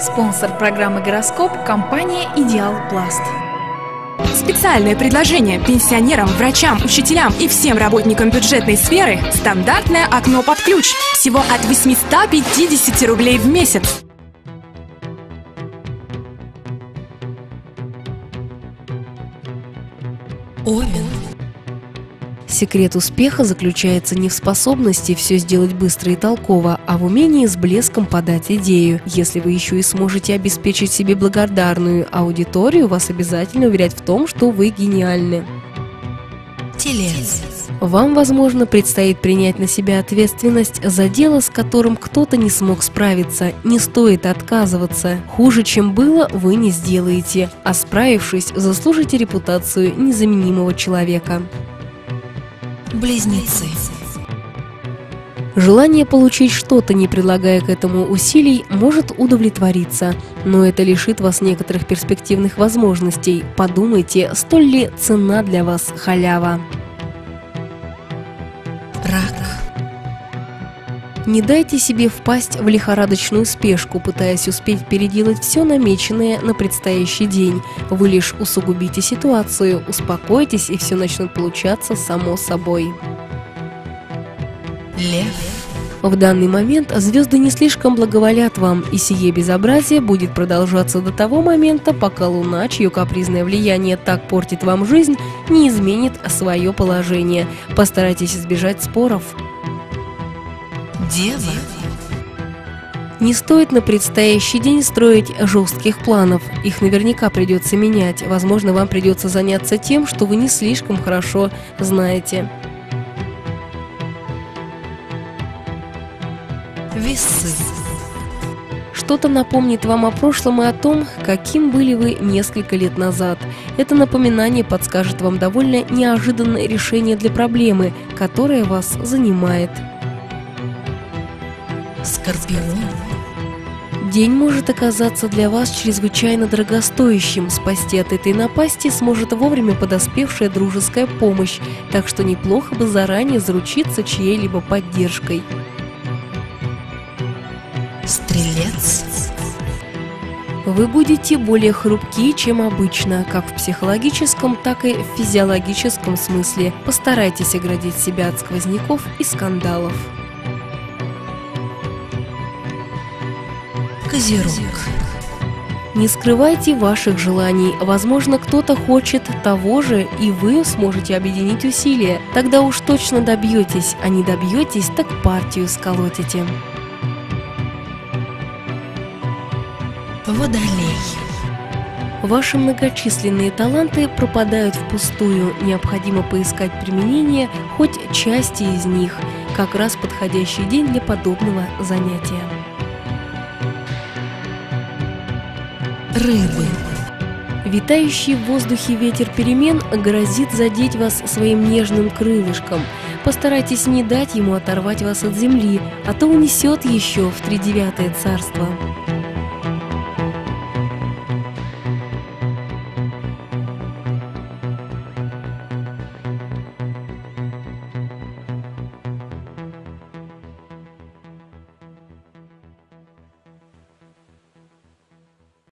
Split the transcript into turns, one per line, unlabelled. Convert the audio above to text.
Спонсор программы «Гороскоп» – компания «Идеал Пласт».
Специальное предложение пенсионерам, врачам, учителям и всем работникам бюджетной сферы – стандартное окно под ключ. Всего от 850 рублей в месяц.
Овен. Секрет успеха заключается не в способности все сделать быстро и толково, а в умении с блеском подать идею. Если вы еще и сможете обеспечить себе благодарную аудиторию, вас обязательно уверять в том, что вы гениальны. Телец. Вам, возможно, предстоит принять на себя ответственность за дело, с которым кто-то не смог справиться. Не стоит отказываться. Хуже, чем было, вы не сделаете. А справившись, заслужите репутацию незаменимого человека. Близнецы. Желание получить что-то, не прилагая к этому усилий, может удовлетвориться, но это лишит вас некоторых перспективных возможностей. Подумайте, столь ли цена для вас халява. Рак. Не дайте себе впасть в лихорадочную спешку, пытаясь успеть переделать все намеченное на предстоящий день. Вы лишь усугубите ситуацию, успокойтесь и все начнет получаться само собой. Лев. В данный момент звезды не слишком благоволят вам, и сие безобразие будет продолжаться до того момента, пока Луна, чье капризное влияние так портит вам жизнь, не изменит свое положение. Постарайтесь избежать споров. Дева. Не стоит на предстоящий день строить жестких планов. Их наверняка придется менять. Возможно, вам придется заняться тем, что вы не слишком хорошо знаете. Весы. Что-то напомнит вам о прошлом и о том, каким были вы несколько лет назад. Это напоминание подскажет вам довольно неожиданное решение для проблемы, которая вас занимает. Скорпион. День может оказаться для вас чрезвычайно дорогостоящим. Спасти от этой напасти сможет вовремя подоспевшая дружеская помощь, так что неплохо бы заранее заручиться чьей-либо поддержкой. Стрелец. Вы будете более хрупкие, чем обычно, как в психологическом, так и в физиологическом смысле. Постарайтесь оградить себя от сквозняков и скандалов. Козерог. Не скрывайте ваших желаний. Возможно, кто-то хочет того же, и вы сможете объединить усилия. Тогда уж точно добьетесь, а не добьетесь, так партию сколотите. Водолей. Ваши многочисленные таланты пропадают впустую, необходимо поискать применение хоть части из них, как раз подходящий день для подобного занятия. Рыбы. Витающий в воздухе ветер перемен грозит задеть вас своим нежным крылышком. Постарайтесь не дать ему оторвать вас от земли, а то унесет еще в тридевятое царство.